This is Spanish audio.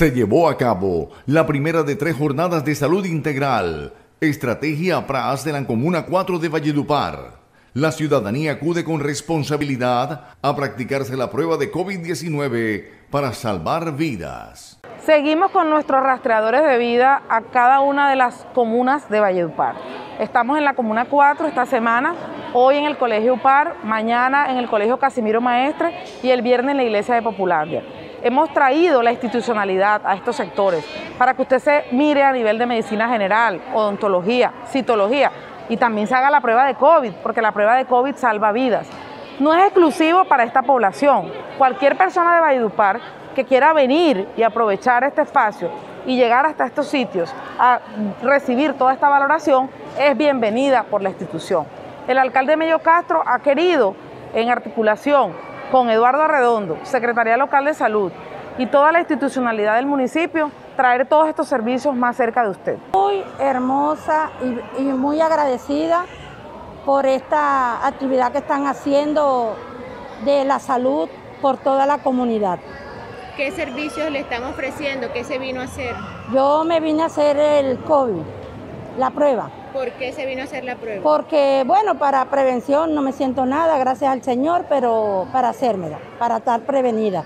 se llevó a cabo la primera de tres jornadas de salud integral, Estrategia PRAS de la Comuna 4 de Valledupar. La ciudadanía acude con responsabilidad a practicarse la prueba de COVID-19 para salvar vidas. Seguimos con nuestros rastreadores de vida a cada una de las comunas de Valledupar. Estamos en la Comuna 4 esta semana, hoy en el Colegio UPAR, mañana en el Colegio Casimiro Maestre y el viernes en la Iglesia de Popularia. Hemos traído la institucionalidad a estos sectores para que usted se mire a nivel de medicina general, odontología, citología y también se haga la prueba de COVID, porque la prueba de COVID salva vidas. No es exclusivo para esta población. Cualquier persona de Valledupar que quiera venir y aprovechar este espacio y llegar hasta estos sitios a recibir toda esta valoración es bienvenida por la institución. El alcalde Mello Castro ha querido, en articulación con Eduardo Arredondo, Secretaría Local de Salud y toda la institucionalidad del municipio, traer todos estos servicios más cerca de usted. Muy hermosa y, y muy agradecida por esta actividad que están haciendo de la salud por toda la comunidad. ¿Qué servicios le están ofreciendo? ¿Qué se vino a hacer? Yo me vine a hacer el COVID, la prueba. ¿Por qué se vino a hacer la prueba? Porque, bueno, para prevención no me siento nada, gracias al Señor, pero para hacérmela, para estar prevenida.